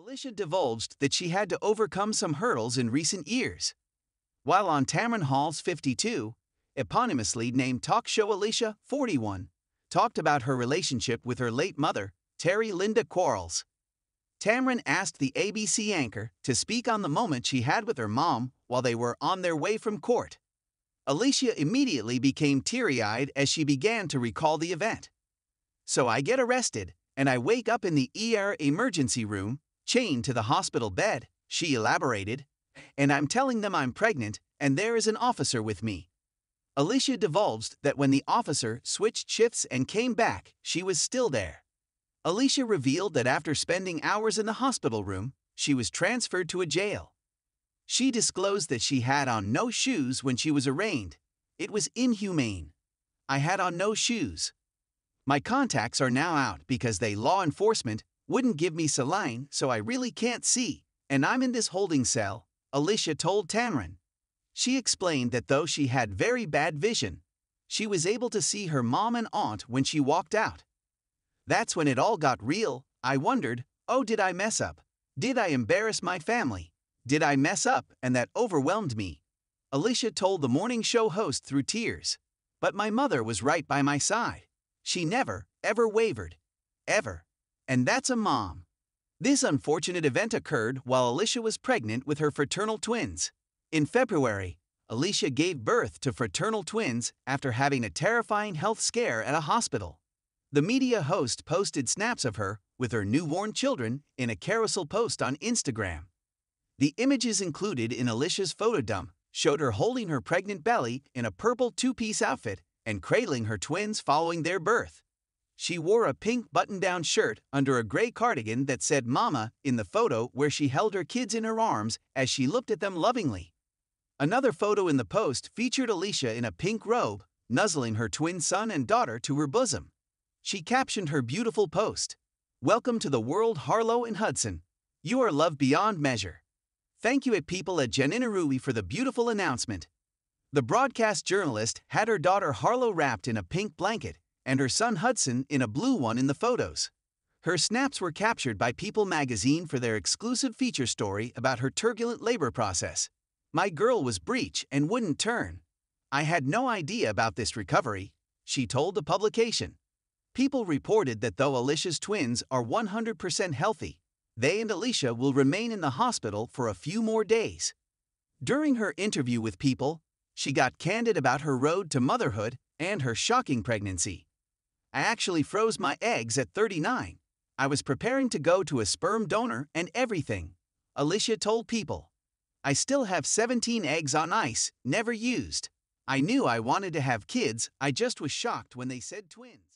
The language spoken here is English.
Alicia divulged that she had to overcome some hurdles in recent years. While on Tamron Hall's 52, eponymously named talk show Alicia, 41, talked about her relationship with her late mother, Terry Linda Quarles. Tamron asked the ABC anchor to speak on the moment she had with her mom while they were on their way from court. Alicia immediately became teary eyed as she began to recall the event. So I get arrested, and I wake up in the ER emergency room, chained to the hospital bed, she elaborated, and I'm telling them I'm pregnant and there is an officer with me. Alicia divulged that when the officer switched shifts and came back, she was still there. Alicia revealed that after spending hours in the hospital room, she was transferred to a jail. She disclosed that she had on no shoes when she was arraigned. It was inhumane. I had on no shoes. My contacts are now out because they law enforcement wouldn't give me saline, so I really can't see, and I'm in this holding cell, Alicia told Tamron. She explained that though she had very bad vision, she was able to see her mom and aunt when she walked out. That's when it all got real. I wondered, oh, did I mess up? Did I embarrass my family? Did I mess up? And that overwhelmed me. Alicia told the morning show host through tears. But my mother was right by my side. She never, ever wavered. Ever. And that's a mom. This unfortunate event occurred while Alicia was pregnant with her fraternal twins. In February, Alicia gave birth to fraternal twins after having a terrifying health scare at a hospital. The media host posted snaps of her with her newborn children in a carousel post on Instagram. The images included in Alicia's photo dump showed her holding her pregnant belly in a purple two piece outfit and cradling her twins following their birth. She wore a pink button down shirt under a gray cardigan that said Mama in the photo where she held her kids in her arms as she looked at them lovingly. Another photo in the post featured Alicia in a pink robe, nuzzling her twin son and daughter to her bosom. She captioned her beautiful post Welcome to the world, Harlow and Hudson. You are loved beyond measure. Thank you at people at Janinarui for the beautiful announcement. The broadcast journalist had her daughter Harlow wrapped in a pink blanket and her son Hudson in a blue one in the photos. Her snaps were captured by People magazine for their exclusive feature story about her turbulent labor process. My girl was breech and wouldn't turn. I had no idea about this recovery, she told the publication. People reported that though Alicia's twins are 100% healthy, they and Alicia will remain in the hospital for a few more days. During her interview with People, she got candid about her road to motherhood and her shocking pregnancy. I actually froze my eggs at 39. I was preparing to go to a sperm donor and everything. Alicia told People. I still have 17 eggs on ice, never used. I knew I wanted to have kids, I just was shocked when they said twins.